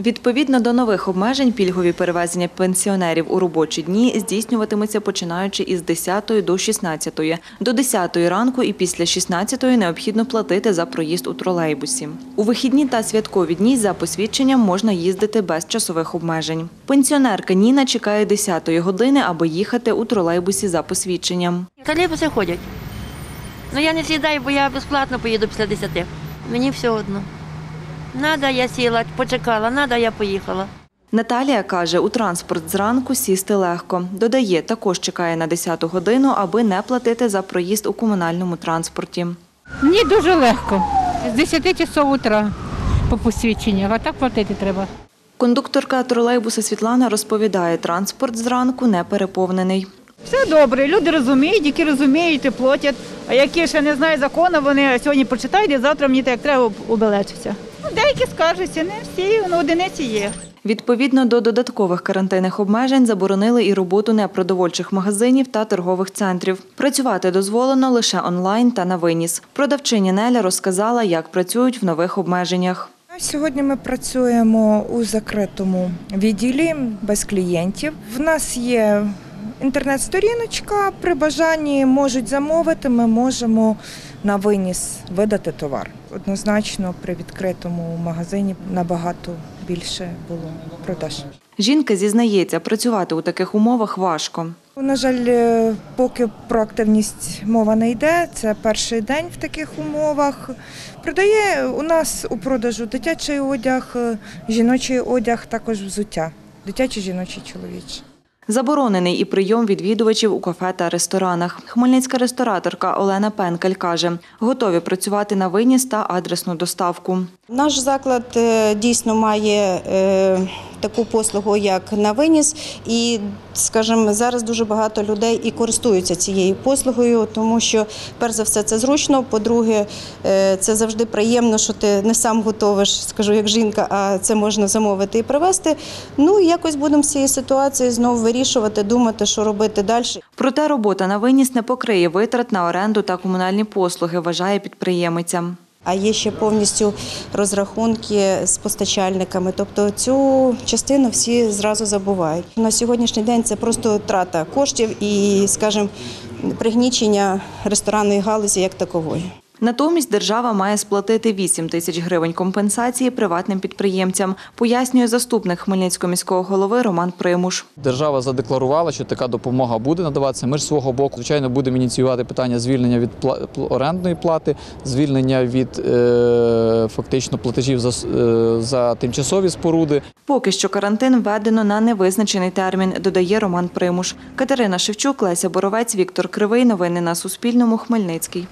Відповідно до нових обмежень, пільгові перевезення пенсіонерів у робочі дні здійснюватимуться починаючи із 10 до 16. До 10 ранку і після 16 необхідно платити за проїзд у тролейбусі. У вихідні та святкові дні за посвідченням можна їздити без часових обмежень. Пенсіонерка Ніна чекає 10 години, аби їхати у тролейбусі за посвідченням. Тролейбуси ходять. Ну я не сідаю, бо я безплатно поїду після 10. Мені все одно. Надо, я сіла, почекала, надо, я поїхала. Наталія каже, у транспорт зранку сісти легко. Додає, також чекає на 10 годину, аби не платити за проїзд у комунальному транспорті. Мені дуже легко. З 10 часов утра по посвідченню, а так платити треба. Кондукторка тролейбуса Світлана розповідає, транспорт зранку не переповнений. Все добре, люди розуміють, які розуміють і платять. А які ще не знають закону, вони сьогодні почитають, і завтра мені так треба обелечиться. Ну, деякі скаржаться, не всі, ну, одиниці є. Відповідно до додаткових карантинних обмежень заборонили і роботу непродовольчих магазинів та торгових центрів. Працювати дозволено лише онлайн та на виніс. Продавчиня Неля розказала, як працюють в нових обмеженнях. Сьогодні ми працюємо у закритому відділі без клієнтів. В нас є інтернет-сторіночка. При бажанні можуть замовити. Ми можемо на виніс видати товар. Однозначно, при відкритому магазині набагато більше було продаж. Жінка зізнається, працювати у таких умовах важко. На жаль, е, поки про активність мова не йде, це перший день в таких умовах. Продає у нас у продажу дитячий одяг, е, жіночий одяг, також взуття. Дитячий, жіночий, чоловічий. Заборонений і прийом відвідувачів у кафе та ресторанах. Хмельницька рестораторка Олена Пенкаль каже, готові працювати на виніс та адресну доставку. Наш заклад е, дійсно має е, таку послугу, як на виніс, і, скажімо, зараз дуже багато людей і користуються цією послугою, тому що, перш за все, це зручно. По-друге, е, це завжди приємно, що ти не сам готовиш, скажу як жінка, а це можна замовити і привезти. Ну якось будемо з цієї ситуації знову вирішувати, думати, що робити далі. Проте робота на виніс не покриє витрат на оренду та комунальні послуги, вважає підприємиця. А є ще повністю розрахунки з постачальниками. Тобто цю частину всі зразу забувають. На сьогоднішній день це просто трата коштів і, скажімо, пригнічення ресторанної галузі як такової. Натомість держава має сплатити 8 тисяч гривень компенсації приватним підприємцям, пояснює заступник Хмельницького міського голови Роман Примуш. Держава задекларувала, що така допомога буде надаватися. Ми ж свого боку, звичайно, будемо ініціювати питання звільнення від орендної плати, звільнення від е, фактично платежів за, е, за тимчасові споруди. Поки що карантин введено на невизначений термін, додає Роман Примуш. Катерина Шевчук, Леся Боровець, Віктор Кривий. Новини на Суспільному. Хмельницький.